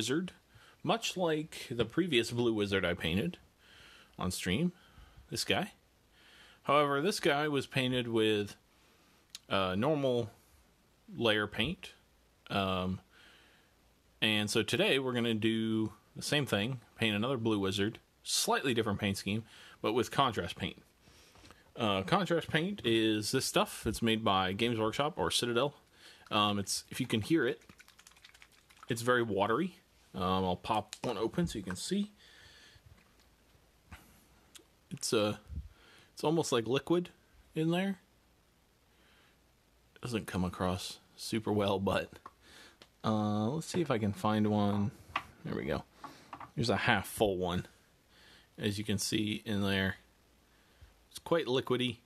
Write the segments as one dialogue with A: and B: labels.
A: wizard, much like the previous blue wizard I painted on stream. This guy. However, this guy was painted with uh, normal layer paint. Um, and so today we're going to do the same thing, paint another blue wizard, slightly different paint scheme, but with contrast paint. Uh, contrast paint is this stuff. It's made by Games Workshop or Citadel. Um, it's if you can hear it, it's very watery. Um, I'll pop one open so you can see. It's uh, it's almost like liquid in there. Doesn't come across super well, but uh, let's see if I can find one. There we go. There's a half full one, as you can see in there. It's quite liquidy,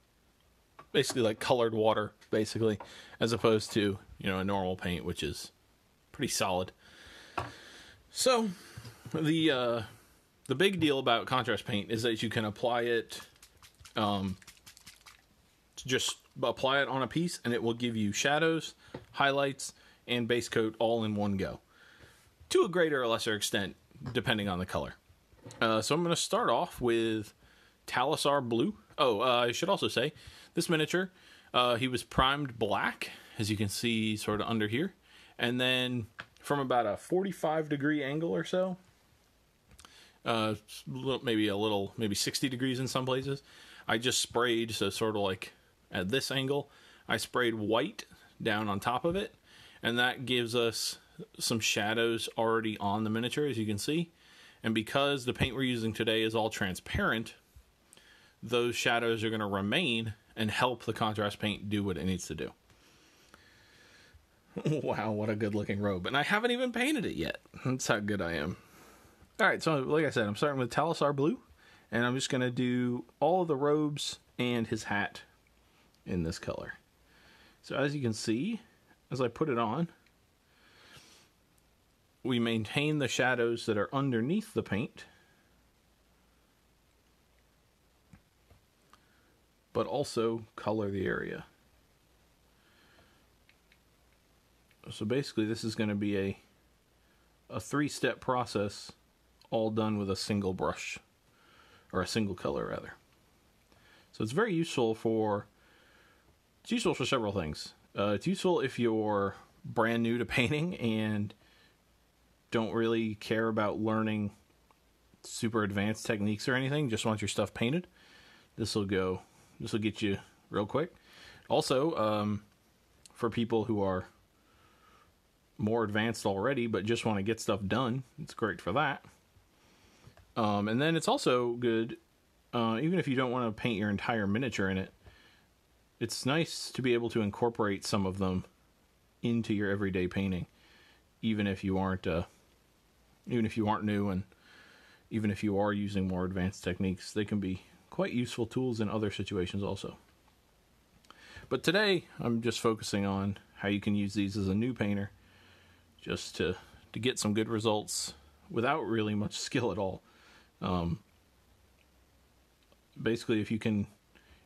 A: basically like colored water, basically, as opposed to you know a normal paint, which is pretty solid. So, the uh, the big deal about contrast paint is that you can apply it, um, just apply it on a piece, and it will give you shadows, highlights, and base coat all in one go, to a greater or lesser extent, depending on the color. Uh, so I'm going to start off with Talassar Blue. Oh, uh, I should also say this miniature, uh, he was primed black, as you can see sort of under here. And then from about a 45 degree angle or so, uh, maybe a little, maybe 60 degrees in some places, I just sprayed, so sort of like at this angle, I sprayed white down on top of it. And that gives us some shadows already on the miniature, as you can see. And because the paint we're using today is all transparent, those shadows are going to remain and help the contrast paint do what it needs to do. wow, what a good looking robe. And I haven't even painted it yet. That's how good I am. All right, so like I said, I'm starting with Talassar Blue, and I'm just going to do all of the robes and his hat in this color. So as you can see, as I put it on, we maintain the shadows that are underneath the paint, but also color the area. So basically this is going to be a a three-step process all done with a single brush or a single color rather. So it's very useful for it's useful for several things. Uh, it's useful if you're brand new to painting and don't really care about learning super advanced techniques or anything, just want your stuff painted, this will go, this will get you real quick. Also, um, for people who are more advanced already but just want to get stuff done, it's great for that. Um, and then it's also good, uh, even if you don't want to paint your entire miniature in it, it's nice to be able to incorporate some of them into your everyday painting, even if you aren't uh, even if you aren't new and even if you are using more advanced techniques, they can be quite useful tools in other situations also. But today, I'm just focusing on how you can use these as a new painter just to, to get some good results without really much skill at all. Um, basically, if you can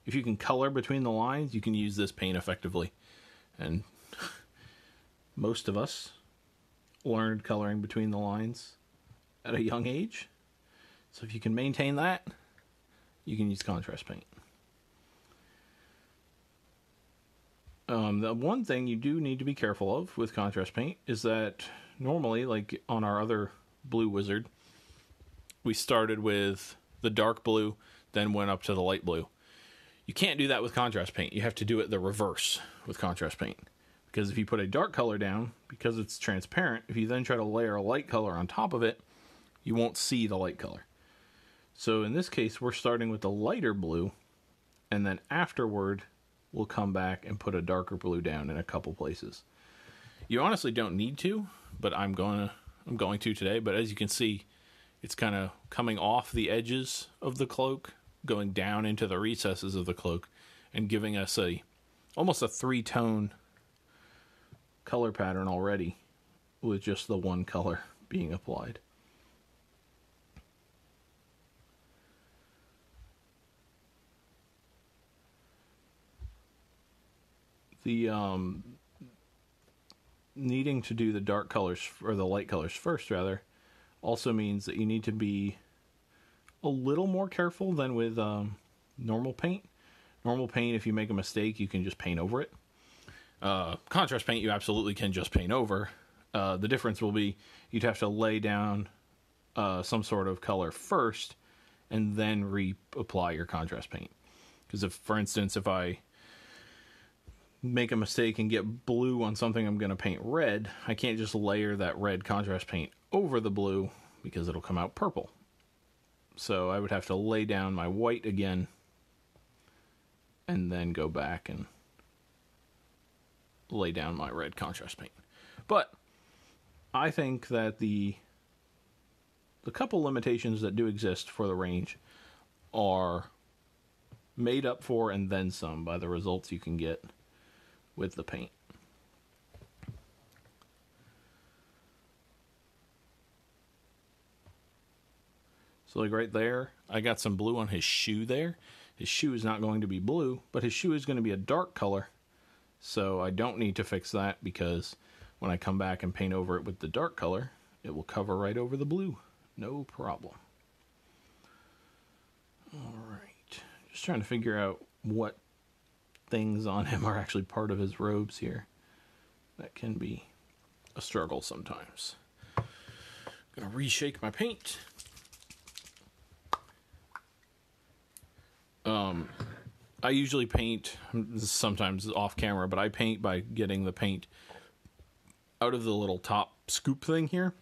A: if you can color between the lines, you can use this paint effectively. And most of us learned coloring between the lines at a young age. So if you can maintain that, you can use contrast paint. Um, the one thing you do need to be careful of with contrast paint is that normally, like on our other blue wizard, we started with the dark blue, then went up to the light blue. You can't do that with contrast paint. You have to do it the reverse with contrast paint. Because if you put a dark color down, because it's transparent, if you then try to layer a light color on top of it, you won't see the light color. So in this case, we're starting with the lighter blue, and then afterward, we'll come back and put a darker blue down in a couple places. You honestly don't need to, but I'm going to I'm going to today, but as you can see, it's kind of coming off the edges of the cloak, going down into the recesses of the cloak and giving us a almost a three-tone color pattern already with just the one color being applied. The um, needing to do the dark colors or the light colors first rather also means that you need to be a little more careful than with um, normal paint. Normal paint, if you make a mistake, you can just paint over it. Uh, contrast paint, you absolutely can just paint over. Uh, the difference will be you'd have to lay down uh, some sort of color first and then reapply your contrast paint. Because if, for instance, if I make a mistake and get blue on something I'm going to paint red, I can't just layer that red contrast paint over the blue because it'll come out purple. So I would have to lay down my white again and then go back and lay down my red contrast paint. But I think that the the couple limitations that do exist for the range are made up for and then some by the results you can get with the paint. So like right there, I got some blue on his shoe there. His shoe is not going to be blue, but his shoe is going to be a dark color. So I don't need to fix that because when I come back and paint over it with the dark color, it will cover right over the blue. No problem. All right. Just trying to figure out what things on him are actually part of his robes here. That can be a struggle sometimes. I'm gonna reshake my paint. Um, I usually paint sometimes off camera, but I paint by getting the paint out of the little top scoop thing here.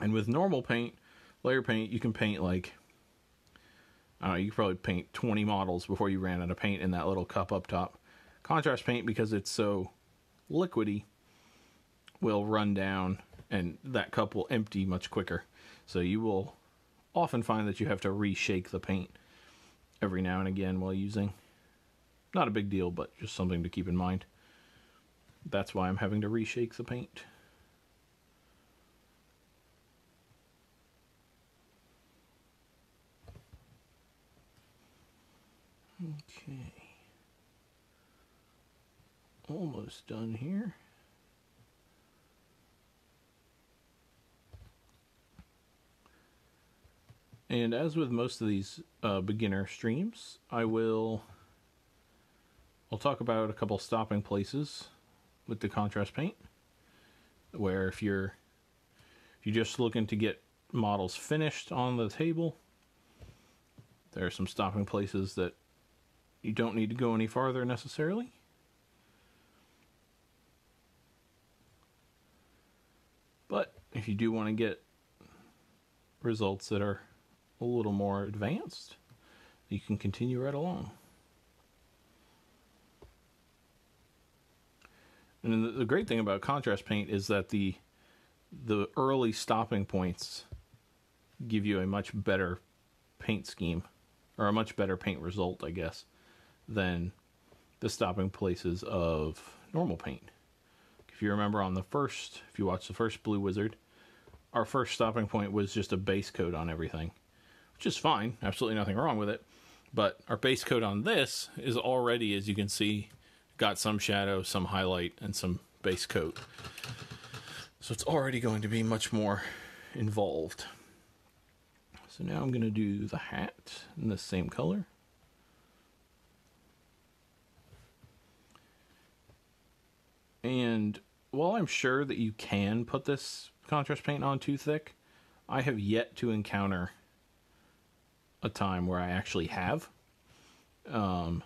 A: And with normal paint, layer paint, you can paint like I you could probably paint 20 models before you ran out of paint in that little cup up top. Contrast paint, because it's so liquidy, will run down and that cup will empty much quicker. So you will often find that you have to reshake the paint every now and again while using. Not a big deal, but just something to keep in mind. That's why I'm having to reshake the paint. Okay. Almost done here. And as with most of these uh, beginner streams, I will I'll talk about a couple stopping places with the contrast paint where if you're if you're just looking to get models finished on the table, there are some stopping places that you don't need to go any farther necessarily. But if you do want to get results that are a little more advanced, you can continue right along. And the great thing about contrast paint is that the the early stopping points give you a much better paint scheme or a much better paint result, I guess than the stopping places of normal paint. If you remember on the first, if you watch the first Blue Wizard, our first stopping point was just a base coat on everything, which is fine, absolutely nothing wrong with it. But our base coat on this is already, as you can see, got some shadow, some highlight, and some base coat. So it's already going to be much more involved. So now I'm going to do the hat in the same color. And while I'm sure that you can put this contrast paint on too thick, I have yet to encounter a time where I actually have. Um,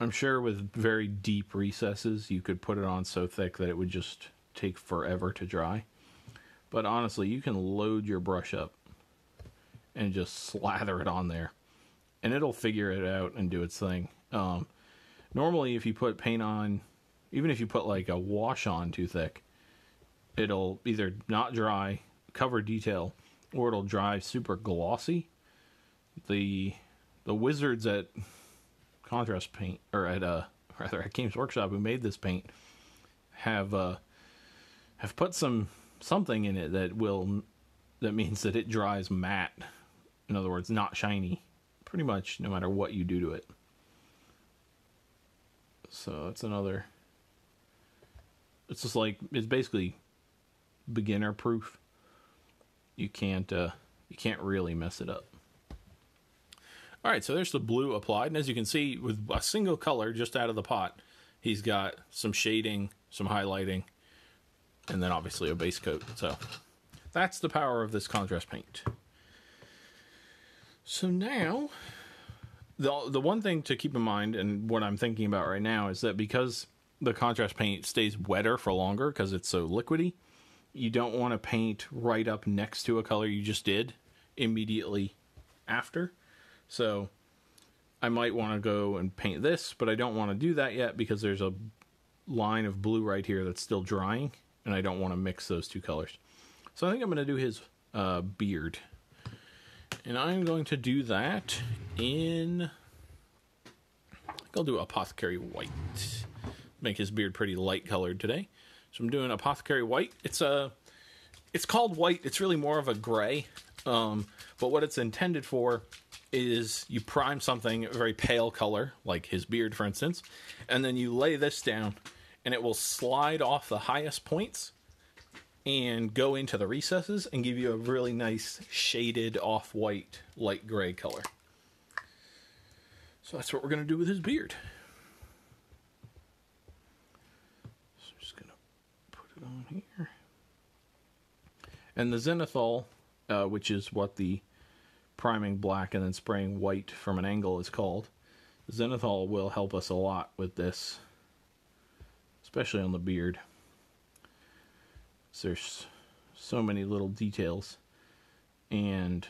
A: I'm sure with very deep recesses, you could put it on so thick that it would just take forever to dry. But honestly, you can load your brush up and just slather it on there, and it'll figure it out and do its thing. Um, normally, if you put paint on even if you put like a wash on too thick, it'll either not dry, cover detail, or it'll dry super glossy. The the wizards at Contrast Paint or at uh rather at Games Workshop who made this paint have uh have put some something in it that will that means that it dries matte. In other words, not shiny. Pretty much no matter what you do to it. So it's another It's just like it's basically beginner proof. You can't uh, you can't really mess it up. All right, so there's the blue applied, and as you can see, with a single color just out of the pot, he's got some shading, some highlighting, and then obviously a base coat. So that's the power of this contrast paint. So now, the the one thing to keep in mind, and what I'm thinking about right now, is that because the contrast paint stays wetter for longer because it's so liquidy, you don't want to paint right up next to a color you just did immediately after. So I might want to go and paint this, but I don't want to do that yet because there's a line of blue right here that's still drying, and I don't want to mix those two colors. So I think I'm going to do his uh, beard. And I'm going to do that in. I think I'll do Apothecary White. Make his beard pretty light colored today. So I'm doing Apothecary White. It's a. It's called white. It's really more of a gray. Um, but what it's intended for is you prime something a very pale color, like his beard, for instance, and then you lay this down, and it will slide off the highest points and go into the recesses and give you a really nice shaded off-white light gray color. So that's what we're going to do with his beard. So I'm just going here. And the zenithal, uh, which is what the priming black and then spraying white from an angle is called. Zenithal will help us a lot with this, especially on the beard. So there's so many little details, and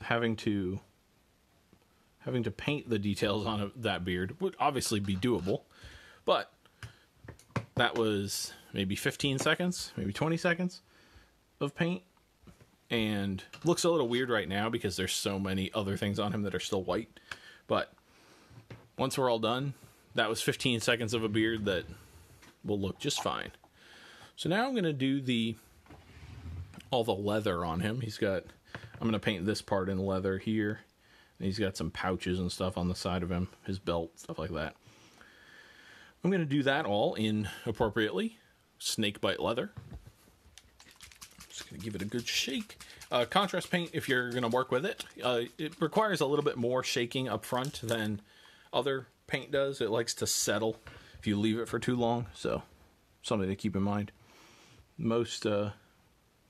A: having to having to paint the details on a, that beard would obviously be doable, but that was maybe 15 seconds, maybe 20 seconds of paint and looks a little weird right now because there's so many other things on him that are still white. But once we're all done, that was 15 seconds of a beard that will look just fine. So now I'm going to do the all the leather on him. He's got I'm going to paint this part in leather here. And he's got some pouches and stuff on the side of him, his belt, stuff like that. I'm going to do that all in appropriately snakebite leather. Just gonna give it a good shake. Uh, contrast paint, if you're gonna work with it, uh, it requires a little bit more shaking up front than other paint does. It likes to settle if you leave it for too long, so something to keep in mind. Most uh,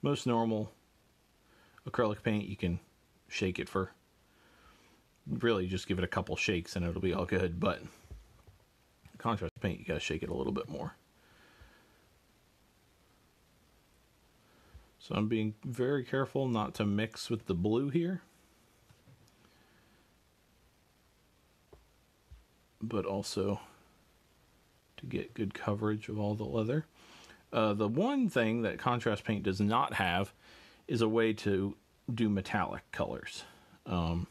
A: most normal acrylic paint, you can shake it for really just give it a couple shakes and it'll be all good. But contrast paint, you gotta shake it a little bit more. So I'm being very careful not to mix with the blue here. But also to get good coverage of all the leather. Uh, the one thing that contrast paint does not have is a way to do metallic colors. Um,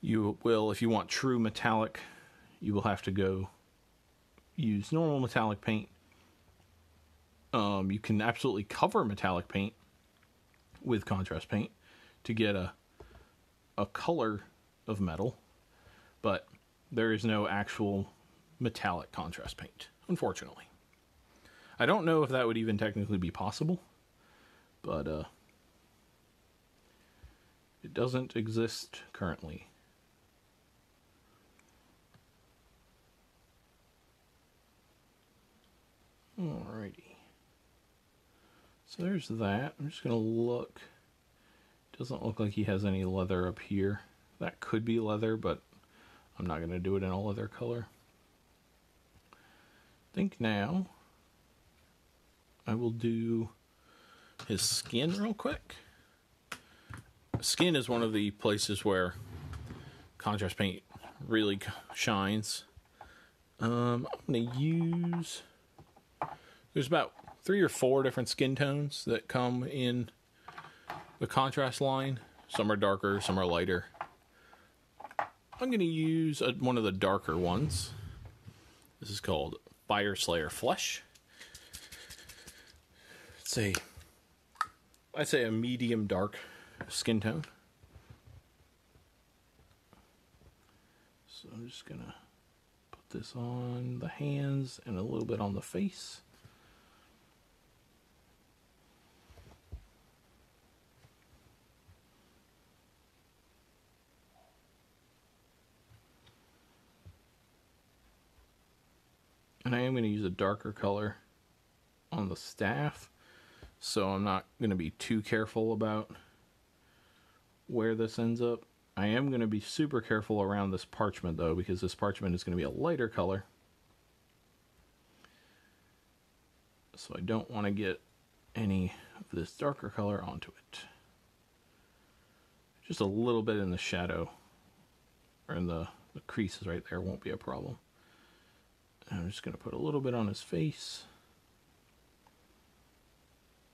A: you will, if you want true metallic, you will have to go use normal metallic paint um, you can absolutely cover metallic paint with contrast paint to get a a color of metal, but there is no actual metallic contrast paint, unfortunately. I don't know if that would even technically be possible, but uh, it doesn't exist currently. Alrighty. So there's that. I'm just going to look. Doesn't look like he has any leather up here. That could be leather, but I'm not going to do it in a leather color. I think now I will do his skin real quick. Skin is one of the places where contrast paint really shines. Um, I'm going to use. There's about three or four different skin tones that come in the contrast line. Some are darker, some are lighter. I'm going to use a, one of the darker ones. This is called Fyreslayer Flesh. It's a, I'd say a medium dark skin tone. So I'm just going to put this on the hands and a little bit on the face. And I am going to use a darker color on the staff, so I'm not going to be too careful about where this ends up. I am going to be super careful around this parchment though, because this parchment is going to be a lighter color. So I don't want to get any of this darker color onto it. Just a little bit in the shadow, or in the, the creases right there won't be a problem. And I'm just going to put a little bit on his face.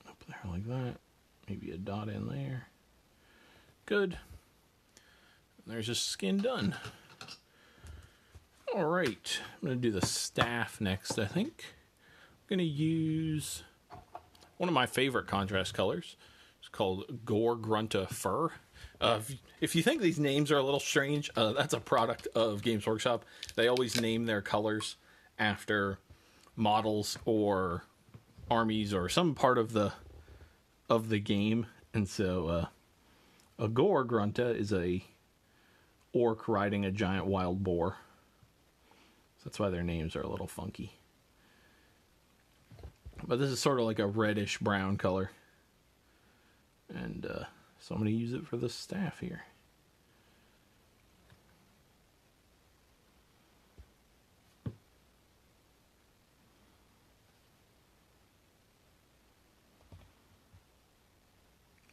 A: Up there like that. Maybe a dot in there. Good. There's his skin done. All right, I'm going to do the staff next, I think. I'm going to use one of my favorite contrast colors. It's called Gore Grunta Fur. Uh, if, if, you think these names are a little strange, uh, that's a product of Games Workshop. They always name their colors after models or armies or some part of the of the game, and so uh, a Gore Grunta is a orc riding a giant wild boar. So that's why their names are a little funky. But this is sort of like a reddish brown color. And uh, so I'm going to use it for the staff here.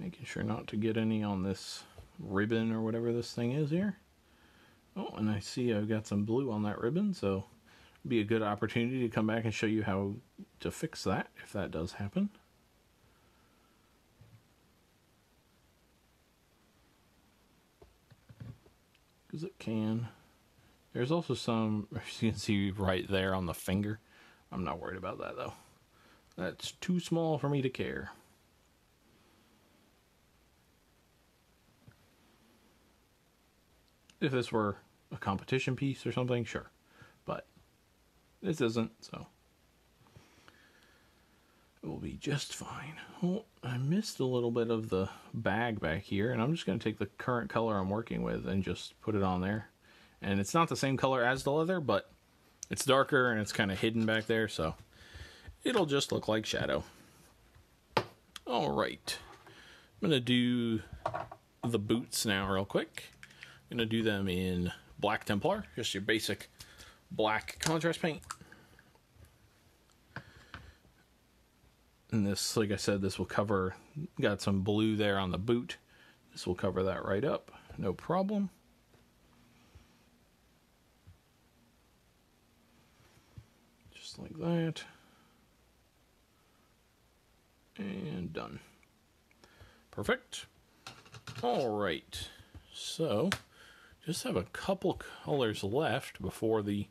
A: Making sure not to get any on this ribbon or whatever this thing is here. Oh, and I see I've got some blue on that ribbon, so be a good opportunity to come back and show you how to fix that if that does happen. Because it can. There's also some, as you can see right there on the finger. I'm not worried about that though. That's too small for me to care. If this were a competition piece or something, sure. But this isn't, so it will be just fine. Well, I missed a little bit of the bag back here, and I'm just going to take the current color I'm working with and just put it on there. And it's not the same color as the leather, but it's darker and it's kind of hidden back there, so it'll just look like shadow. All right. I'm going to do the boots now real quick. I'm going to do them in Black Templar, just your basic black contrast paint. And this, like I said, this will cover, got some blue there on the boot. This will cover that right up, no problem. Just like that. And done. Perfect. All right. So, just have a couple colors left before the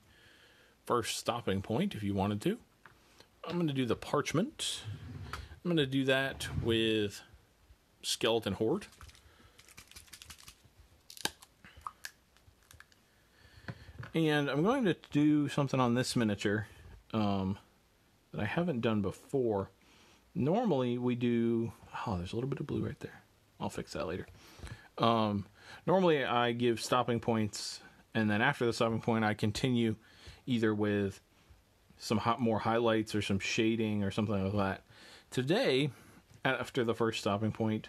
A: first stopping point if you wanted to. I'm going to do the parchment. I'm going to do that with Skeleton Horde. And I'm going to do something on this miniature um, that I haven't done before. Normally we do... Oh, there's a little bit of blue right there. I'll fix that later. Um, normally I give stopping points, and then after the stopping point, I continue either with some hot, more highlights or some shading or something like that. Today, after the first stopping point,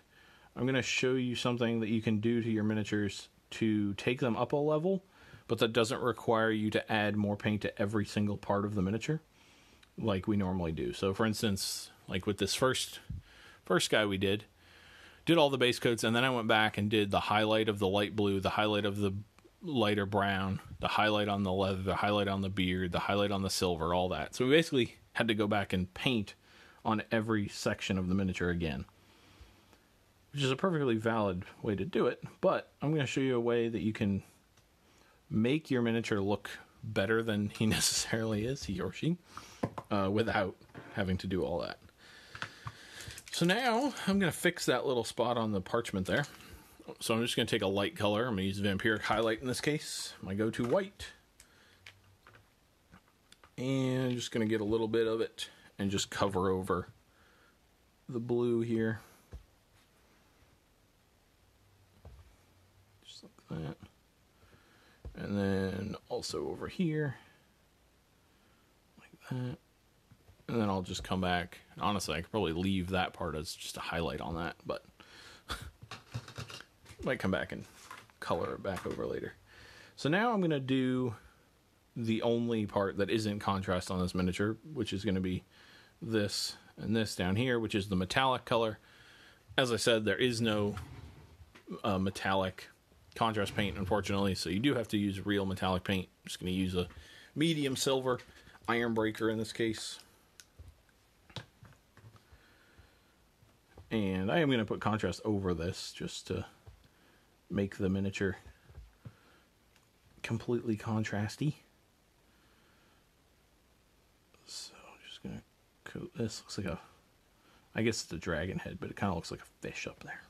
A: I'm going to show you something that you can do to your miniatures to take them up a level, but that doesn't require you to add more paint to every single part of the miniature like we normally do. So for instance, like with this first first guy we did, did all the base coats, and then I went back and did the highlight of the light blue, the highlight of the lighter brown, the highlight on the leather, the highlight on the beard, the highlight on the silver, all that. So we basically had to go back and paint on every section of the miniature again, which is a perfectly valid way to do it. But I'm going to show you a way that you can make your miniature look better than he necessarily is, he or she, uh, without having to do all that. So now I'm going to fix that little spot on the parchment there. So I'm just going to take a light color. I'm going to use Vampiric Highlight in this case, my go-to white. And I'm just going to get a little bit of it and just cover over the blue here. Just like that. And then also over here. Like that. And then I'll just come back. Honestly, I could probably leave that part as just a highlight on that, but might come back and color it back over later. So now I'm going to do the only part that isn't contrast on this miniature, which is going to be this and this down here, which is the metallic color. As I said, there is no uh, metallic contrast paint, unfortunately, so you do have to use real metallic paint. I'm just going to use a medium silver Ironbreaker in this case. And I am going to put contrast over this just to make the miniature completely contrasty. So I'm just going to coat this. Looks like a, I guess it's a dragon head, but it kind of looks like a fish up there.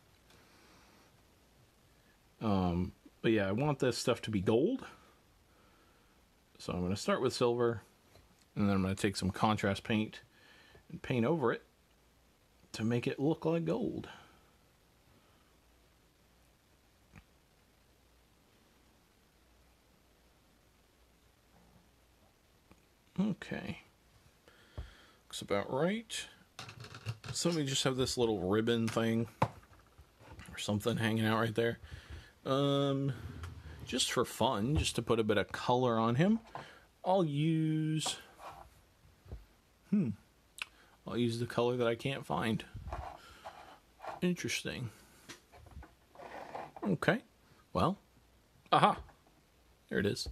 A: Um, but yeah, I want this stuff to be gold. So I'm going to start with silver, and then I'm going to take some contrast paint and paint over it to make it look like gold. Okay. Looks about right. So we just have this little ribbon thing or something hanging out right there. Um, just for fun, just to put a bit of color on him, I'll use. Hmm. I'll use the color that I can't find. Interesting. Okay. Well. Aha! There it is.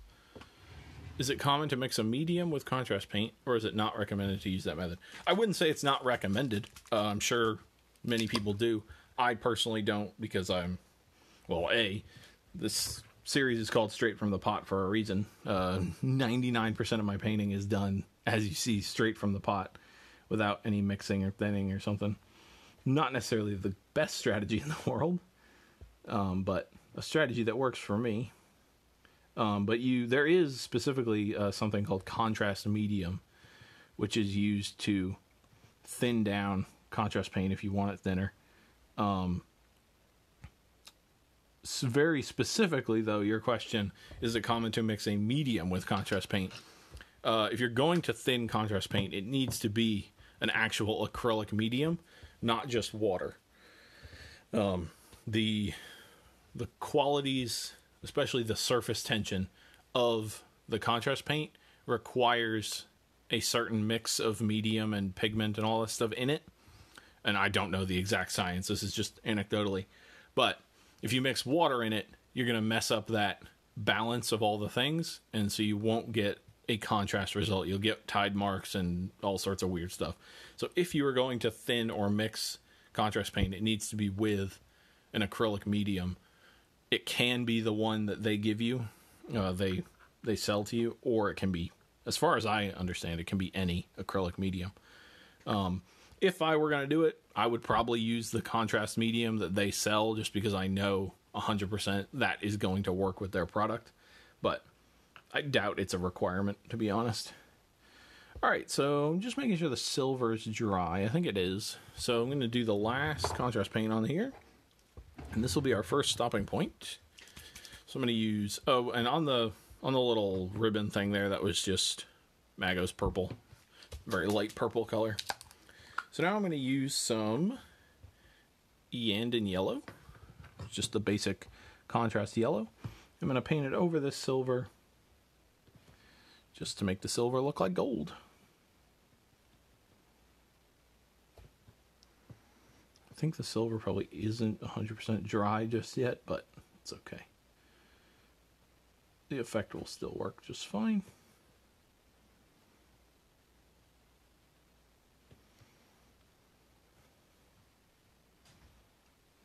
A: Is it common to mix a medium with contrast paint, or is it not recommended to use that method? I wouldn't say it's not recommended. Uh, I'm sure many people do. I personally don't because I'm, well, A, this series is called Straight from the Pot for a reason. Uh, 99% of my painting is done, as you see, straight from the pot without any mixing or thinning or something. Not necessarily the best strategy in the world, um, but a strategy that works for me. Um, but you, there is specifically uh, something called contrast medium, which is used to thin down contrast paint if you want it thinner. Um, very specifically, though, your question is it common to mix a medium with contrast paint? Uh, if you're going to thin contrast paint, it needs to be an actual acrylic medium, not just water. Um, the the qualities, especially the surface tension of the contrast paint, requires a certain mix of medium and pigment and all that stuff in it. And I don't know the exact science. This is just anecdotally, but if you mix water in it, you're going to mess up that balance of all the things, and so you won't get a contrast result. You'll get tide marks and all sorts of weird stuff. So if you are going to thin or mix contrast paint, it needs to be with an acrylic medium. It can be the one that they give you, uh, they they sell to you, or it can be, as far as I understand, it can be any acrylic medium. Um, if I were going to do it, I would probably use the contrast medium that they sell just because I know 100% that is going to work with their product. But I doubt it's a requirement, to be honest. All right, so I'm just making sure the silver is dry. I think it is. So I'm going to do the last contrast paint on here. And this will be our first stopping point. So I'm going to use, oh, and on the on the little ribbon thing there, that was just Magos purple. Very light purple color. So now I'm going to use some Iyanden yellow, just the basic contrast yellow. I'm going to paint it over this silver just to make the silver look like gold. I think the silver probably isn't 100% dry just yet, but it's okay. The effect will still work just fine.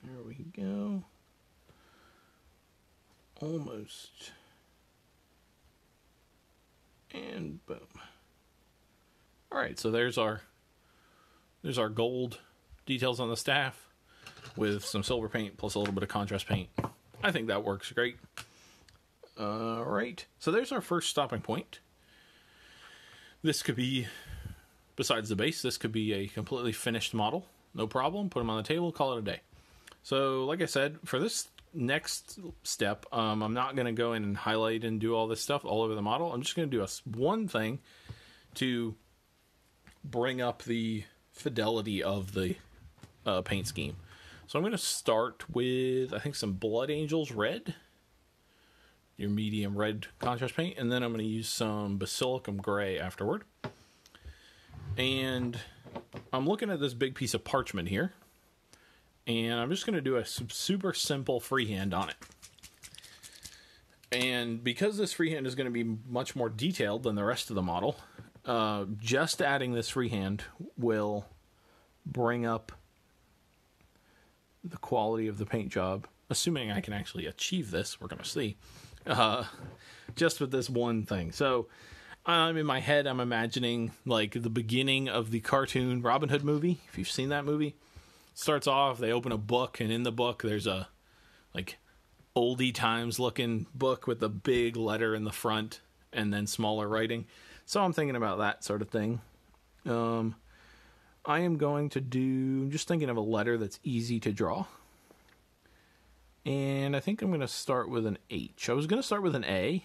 A: There we go. Almost. And boom. All right, so there's our there's our gold details on the staff with some silver paint plus a little bit of contrast paint. I think that works great. All right, so there's our first stopping point. this could be, besides the base, this could be a completely finished model. No problem. Put them on the table, call it a day. So, like I said, for this next step, um, I'm not going to go in and highlight and do all this stuff all over the model. I'm just going to do a one thing to bring up the fidelity of the uh, paint scheme. So I'm going to start with, I think, some Blood Angels Red, your medium red contrast paint, and then I'm going to use some Basilicum Gray afterward. And I'm looking at this big piece of parchment here, and I'm just going to do a super simple freehand on it. And because this freehand is going to be much more detailed than the rest of the model, uh, just adding this freehand will bring up the quality of the paint job, assuming I can actually achieve this, we're going to see, uh, just with this one thing. So I'm in my head, I'm imagining like the beginning of the cartoon Robin Hood movie. If you've seen that movie, starts off, they open a book, and in the book, there's a like oldie times looking book with a big letter in the front and then smaller writing. So I'm thinking about that sort of thing. Um, I am going to do, I'm just thinking of a letter that's easy to draw. And I think I'm going to start with an H. I was going to start with an A,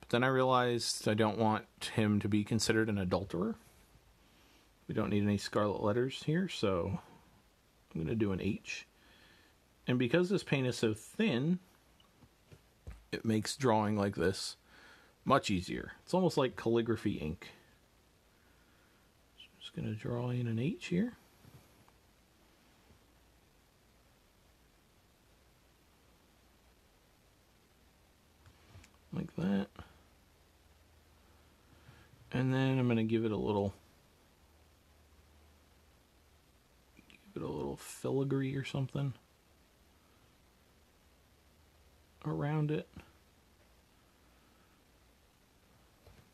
A: but then I realized I don't want him to be considered an adulterer. We don't need any scarlet letters here, so I'm going to do an H. And because this paint is so thin, it makes drawing like this much easier. It's almost like calligraphy ink So I'm just going to draw in an H here. Like that. And then I'm going to give it a little give it a little filigree or something around it.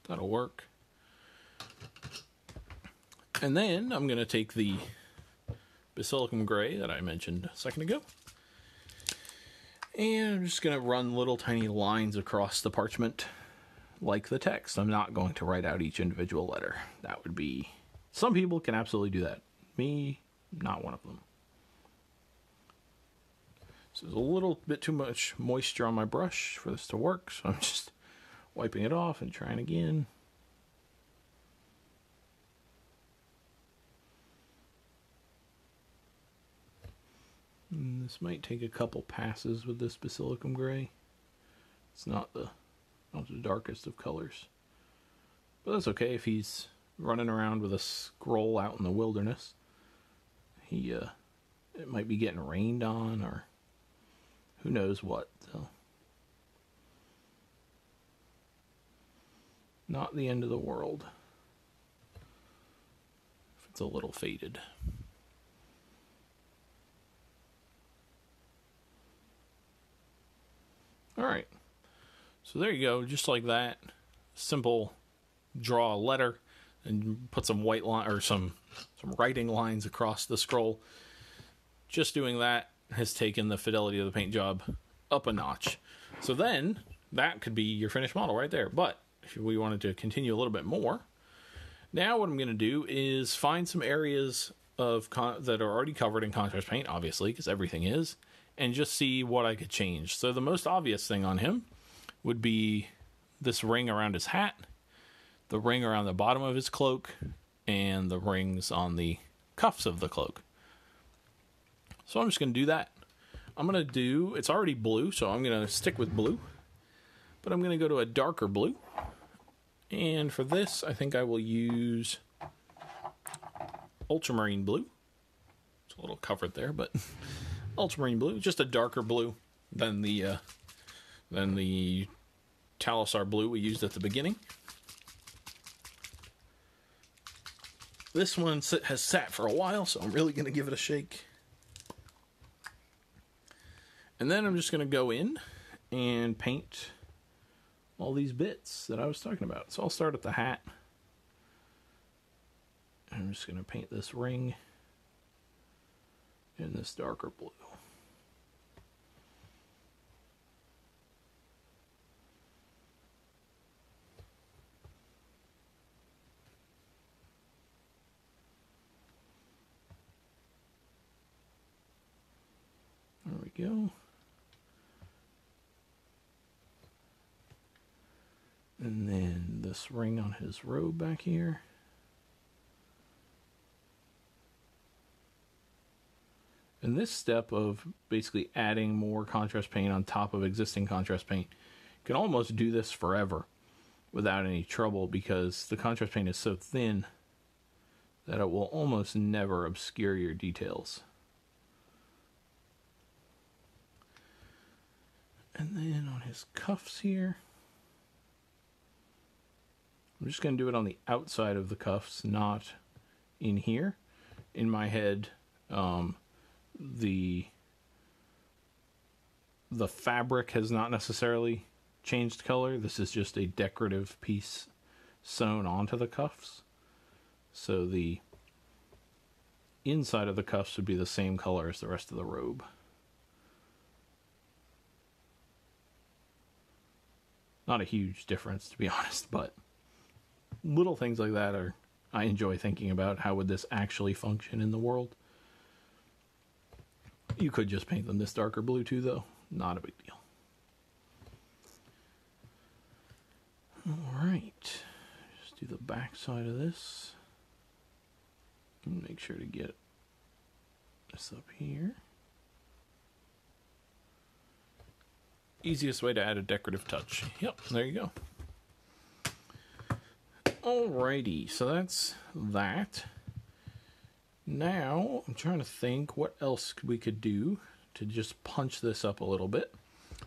A: That'll work. And then I'm going to take the Basilicum Gray that I mentioned a second ago. And I'm just going to run little tiny lines across the parchment like the text. I'm not going to write out each individual letter. That would be. Some people can absolutely do that. Me, not one of them. So there's a little bit too much moisture on my brush for this to work, so I'm just wiping it off and trying again. And this might take a couple passes with this Basilicum Gray. It's not the not the darkest of colors. But that's okay if he's running around with a scroll out in the wilderness. He uh it might be getting rained on or who knows what. So not the end of the world. If it's a little faded. All right. So there you go, just like that. Simple draw a letter and put some white line or some some writing lines across the scroll. Just doing that has taken the fidelity of the paint job up a notch. So then that could be your finished model right there. But if we wanted to continue a little bit more, now what I'm going to do is find some areas of con- that are already covered in contrast paint, obviously, because everything is, and just see what I could change. So the most obvious thing on him would be this ring around his hat, the ring around the bottom of his cloak, and the rings on the cuffs of the cloak. So I'm just going to do that. I'm going to do, it's already blue, so I'm going to stick with blue. But I'm going to go to a darker blue. And for this, I think I will use ultramarine blue. It's a little covered there, but ultramarine blue, just a darker blue than the uh, than the Talassar blue we used at the beginning. This one has sat for a while, so I'm really going to give it a shake. And then I'm just going to go in and paint all these bits that I was talking about. So I'll start at the hat. I'm just going to paint this ring in this darker blue. we go. And then this ring on his robe back here. And this step of basically adding more contrast paint on top of existing contrast paint can almost do this forever without any trouble because the contrast paint is so thin that it will almost never obscure your details. And then on his cuffs here, I'm just going to do it on the outside of the cuffs, not in here. In my head, um, the the fabric has not necessarily changed color. This is just a decorative piece sewn onto the cuffs. So the inside of the cuffs would be the same color as the rest of the robe. Not a huge difference to be honest, but little things like that are I enjoy thinking about how would this actually function in the world. You could just paint them this darker blue too though. Not a big deal. All right. Just do the back side of this. Make sure to get this up here. Easiest way to add a decorative touch. Yep, there you go. Alrighty, so that's that. Now, I'm trying to think what else we could do to just punch this up a little bit.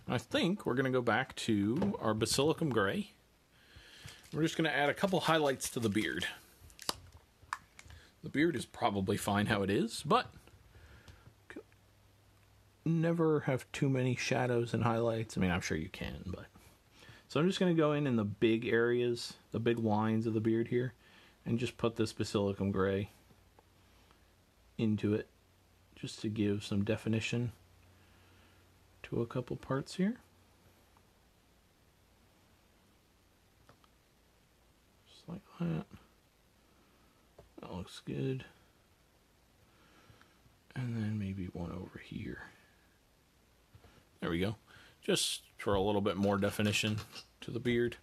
A: I think we're going to go back to our Basilicum Gray. We're just going to add a couple highlights to the beard. The beard is probably fine how it is, but never have too many shadows and highlights. I mean, I'm sure you can, but so I'm just going to go in in the big areas, the big lines of the beard here, and just put this basilicum gray into it just to give some definition to a couple parts here. Just like that. That looks good. And then maybe one over here. There we go just for a little bit more definition to the beard.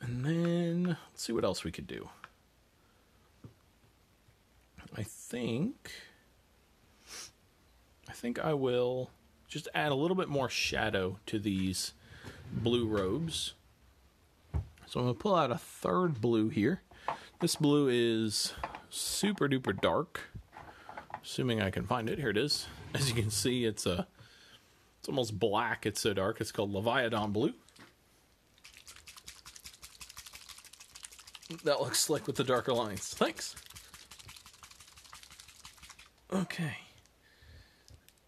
A: And then let's see what else we could do. I think I think I will just add a little bit more shadow to these blue robes. So I'm going to pull out a third blue here. This blue is super duper dark. Assuming I can find it. Here it is. As you can see, it's a it's almost black. It's so dark. It's called Leviathan Blue. That looks slick with the darker lines. Thanks. Okay.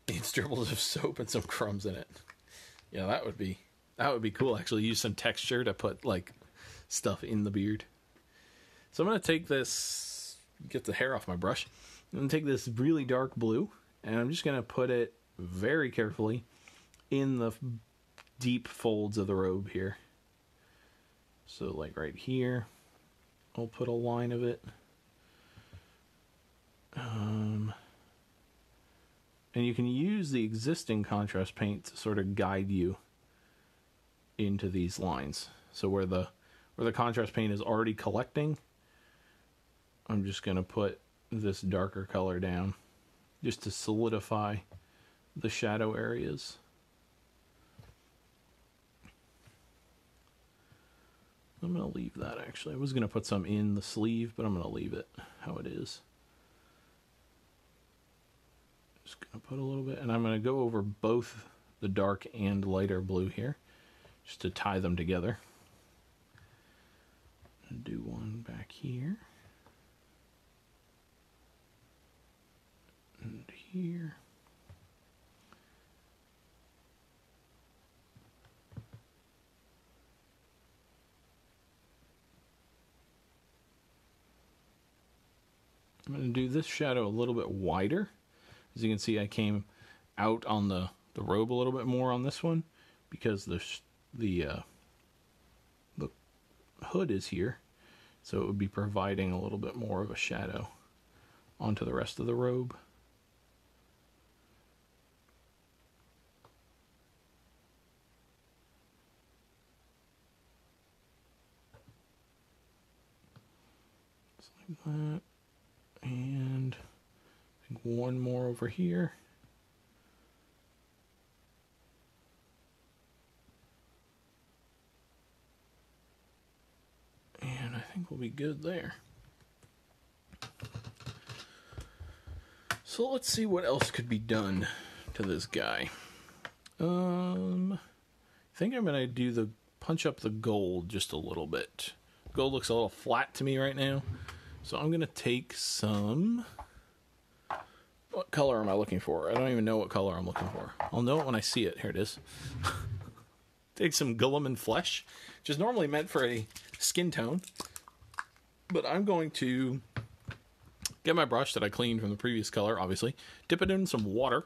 A: Needs dribbles of soap and some crumbs in it. Yeah, that would be that would be cool. Actually, use some texture to put like stuff in the beard. So I'm gonna take this, get the hair off my brush. I'm gonna take this really dark blue and I'm just going to put it very carefully in the deep folds of the robe here. So like right here, I'll put a line of it. Um, and you can use the existing contrast paint to sort of guide you into these lines. So where the where the contrast paint is already collecting, I'm just going to put this darker color down just to solidify the shadow areas. I'm going to leave that actually. I was going to put some in the sleeve, but I'm going to leave it how it is. Just going to put a little bit, and I'm going to go over both the dark and lighter blue here, just to tie them together. Do one back here. and here. I'm going to do this shadow a little bit wider. As you can see, I came out on the, the robe a little bit more on this one because the the uh, the hood is here, so it would be providing a little bit more of a shadow onto the rest of the robe. That. And one more over here. And I think we'll be good there. So let's see what else could be done to this guy. Um, I think I'm gonna do the punch up the gold just a little bit. Gold looks a little flat to me right now, so I'm gonna take some. What color am I looking for? I don't even know what color I'm looking for. I'll know it when I see it. Here it is. take some Guilliman flesh, which is normally meant for a skin tone, but I'm going to get my brush that I cleaned from the previous color, obviously, dip it in some water.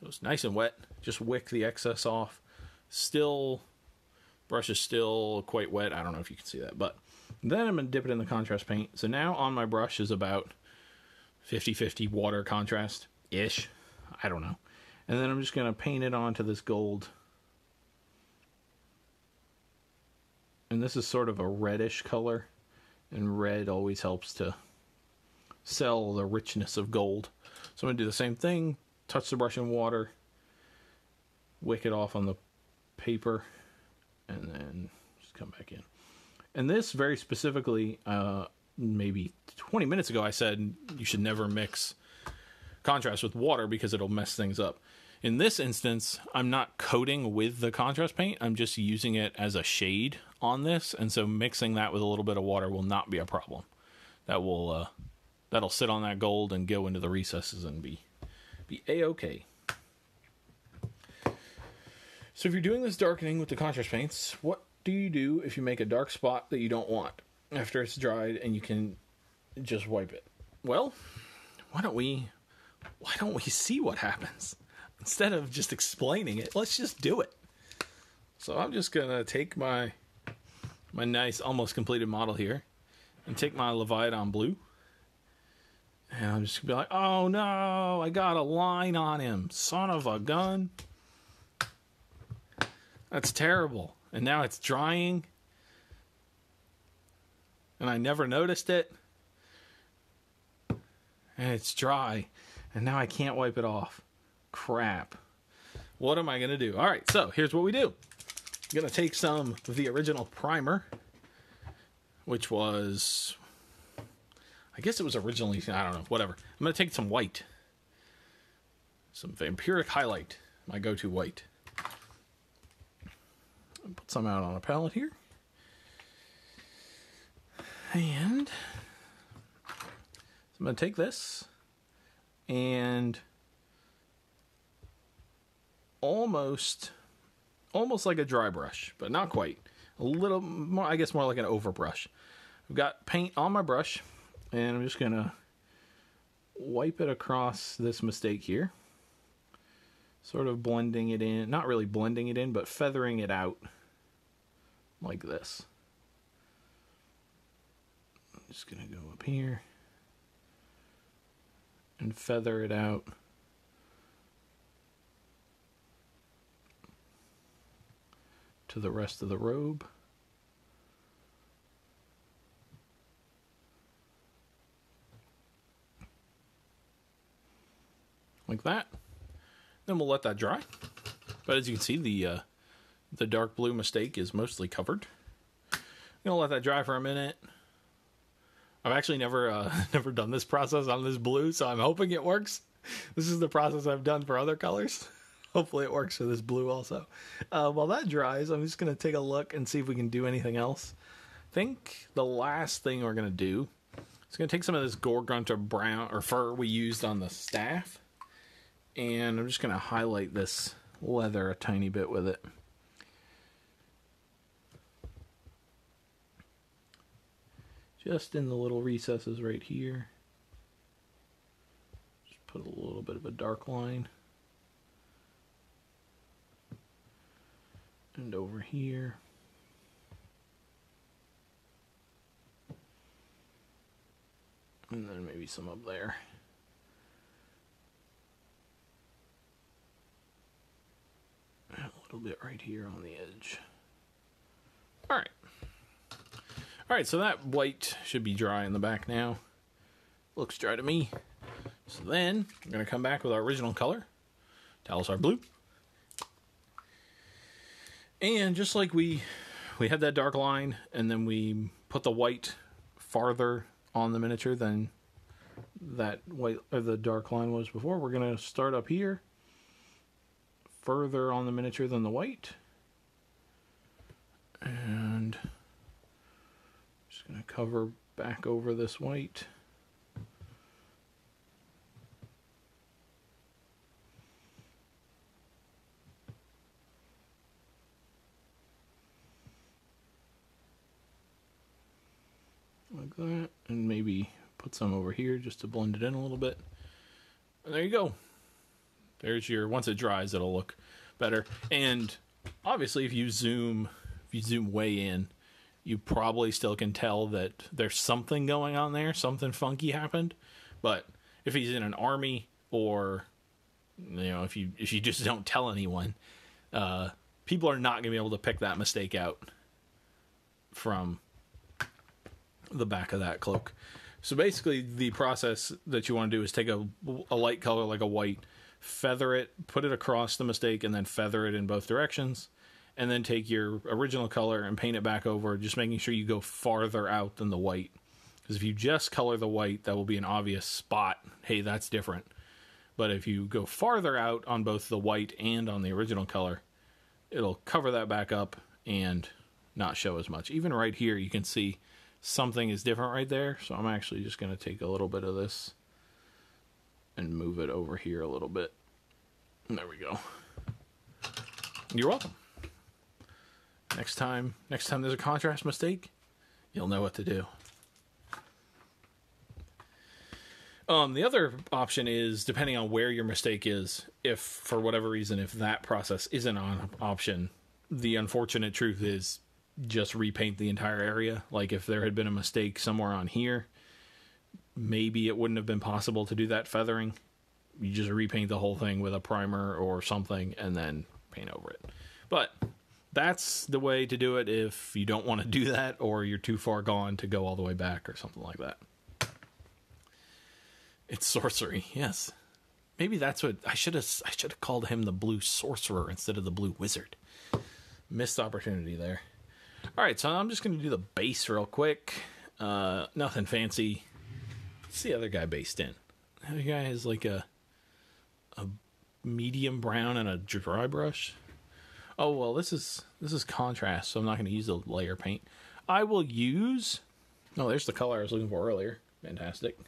A: So it's nice and wet. Just wick the excess off. Still, brush is still quite wet. I don't know if you can see that, but then I'm going to dip it in the contrast paint. So now on my brush is about 50 50 water contrast ish. I don't know. And then I'm just going to paint it onto this gold. And this is sort of a reddish color. And red always helps to sell the richness of gold. So I'm going to do the same thing, touch the brush in water, wick it off on the paper, and then just come back in. And this very specifically, uh, maybe 20 minutes ago, I said you should never mix contrast with water because it'll mess things up. In this instance, I'm not coating with the contrast paint. I'm just using it as a shade on this, and so mixing that with a little bit of water will not be a problem. That will uh, that'll sit on that gold and go into the recesses and be be a okay. So if you're doing this darkening with the contrast paints, what do you do if you make a dark spot that you don't want after it's dried and you can just wipe it? Well, why don't we why don't we see what happens instead of just explaining it? Let's just do it. So I'm just gonna take my my nice almost completed model here and take my Leviathan blue and I'm just gonna be like, oh no, I got a line on him. Son of a gun. That's terrible. And now it's drying. And I never noticed it. And it's dry. And now I can't wipe it off. Crap. What am I going to do? All right, so here's what we do. I'm going to take some of the original primer, which was I guess it was originally, I don't know, whatever. I'm going to take some white. Some vampiric highlight, my go to white. Put some out on a palette here. And so I'm going to take this and almost almost like a dry brush, but not quite. A little more I guess more like an overbrush. I've got paint on my brush and I'm just going to wipe it across this mistake here. Sort of blending it in, not really blending it in, but feathering it out like this. I'm just going to go up here and feather it out. to the rest of the robe. like that. Then we'll let that dry. But as you can see, the uh, the dark blue mistake is mostly covered. I'm gonna let that dry for a minute. I've actually never uh, never done this process on this blue, so I'm hoping it works. This is the process I've done for other colors. Hopefully, it works for this blue also. Uh, while that dries, I'm just gonna take a look and see if we can do anything else. I think the last thing we're gonna do is gonna take some of this Gore-Grunta brown or fur we used on the staff and I'm just to highlight this leather a tiny bit with it. Just in the little recesses right here. Just put a little bit of a dark line. And over here. And then maybe some up there. A little bit right here on the edge. All right. All right, so that white should be dry in the back now. Looks dry to me. So then we're going to come back with our original color, Talassar blue. And just like we we had that dark line and then we put the white farther on the miniature than that white or the dark line was before, we're going to start up here further on the miniature than the white. And going to cover back over this white. like that and maybe put some over here just to blend it in a little bit. And there you go. There's your once it dries it'll look better. And obviously if you zoom if you zoom way in you probably still can tell that there's something going on there something funky happened but if he's in an army or you know if you if you just don't tell anyone uh, people are not going to be able to pick that mistake out from the back of that cloak. So basically, the process that you want to do is take a, a light color like a white, feather it, put it across the mistake, and then feather it in both directions. And then take your original color and paint it back over, just making sure you go farther out than the white. Because if you just color the white, that will be an obvious spot. Hey, that's different. But if you go farther out on both the white and on the original color, it'll cover that back up and not show as much. Even right here, you can see something is different right there. So I'm actually just going to take a little bit of this and move it over here a little bit. There we go. You're welcome. Next time, next time there's a contrast mistake, you'll know what to do. Um, the other option is depending on where your mistake is. If for whatever reason, if that process isn't an option, the unfortunate truth is just repaint the entire area. Like if there had been a mistake somewhere on here, maybe it wouldn't have been possible to do that feathering. You just repaint the whole thing with a primer or something and then paint over it. But that's the way to do it if you don't want to do that or you're too far gone to go all the way back or something like that. It's sorcery, yes. Maybe that's what I should have I should have called him the blue sorcerer instead of the blue wizard. Missed opportunity there. All right, so I'm just going to do the base real quick. Uh, nothing fancy. What's the other guy based in? The other guy has like a a medium brown and a dry brush. Oh well, this is this is contrast, so I'm not going to use the layer paint. I will use. Oh, there's the color I was looking for earlier. Fantastic.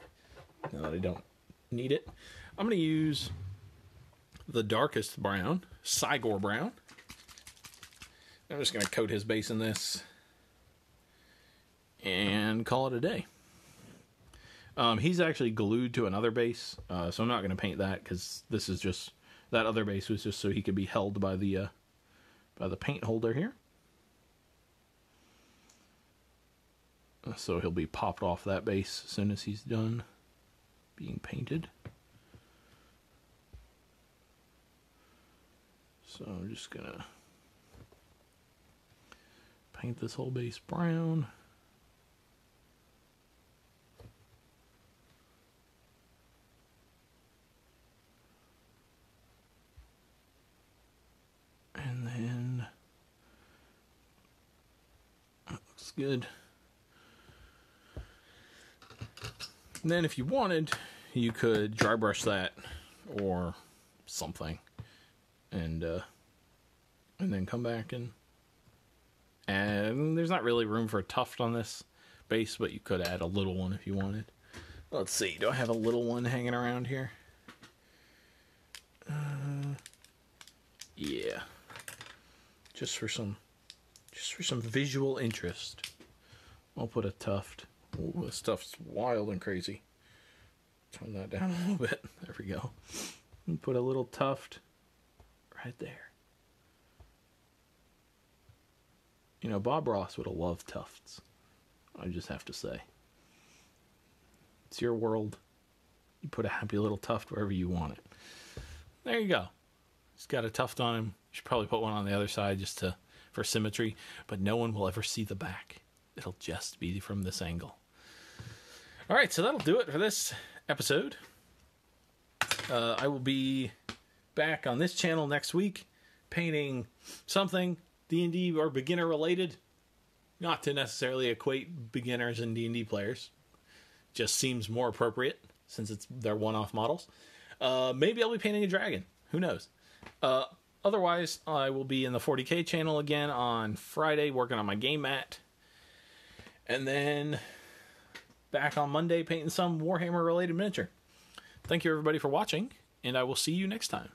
A: Now that I don't need it, I'm going to use the darkest brown, Cygor brown. I'm just going to coat his base in this and call it a day. Um, he's actually glued to another base, uh, so I'm not going to paint that because this is just that other base was just so he could be held by the uh, by the paint holder here. So he'll be popped off that base as soon as he's done being painted. So I'm just gonna paint this whole base brown. And then that looks good. And then if you wanted, you could dry brush that or something and uh, and then come back and and there's not really room for a tuft on this base, but you could add a little one if you wanted. Let's see, do I have a little one hanging around here? Uh, yeah. Just for some just for some visual interest. I'll put a tuft. Ooh, this stuff's wild and crazy. Turn that down a little bit. There we go. And put a little tuft right there. You know, Bob Ross would have loved tufts. I just have to say. It's your world. You put a happy little tuft wherever you want it. There you go. He's got a tuft on him. You should probably put one on the other side just to for symmetry, but no one will ever see the back. it'll just be from this angle. All right, so that'll do it for this episode. Uh, I will be back on this channel next week painting something D&D or beginner related not to necessarily equate beginners and D&D players just seems more appropriate since it's their one-off models uh, maybe I'll be painting a dragon who knows uh, otherwise I will be in the 40k channel again on Friday working on my game mat. And then back on Monday painting some Warhammer related miniature. Thank you everybody for watching and I will see you next time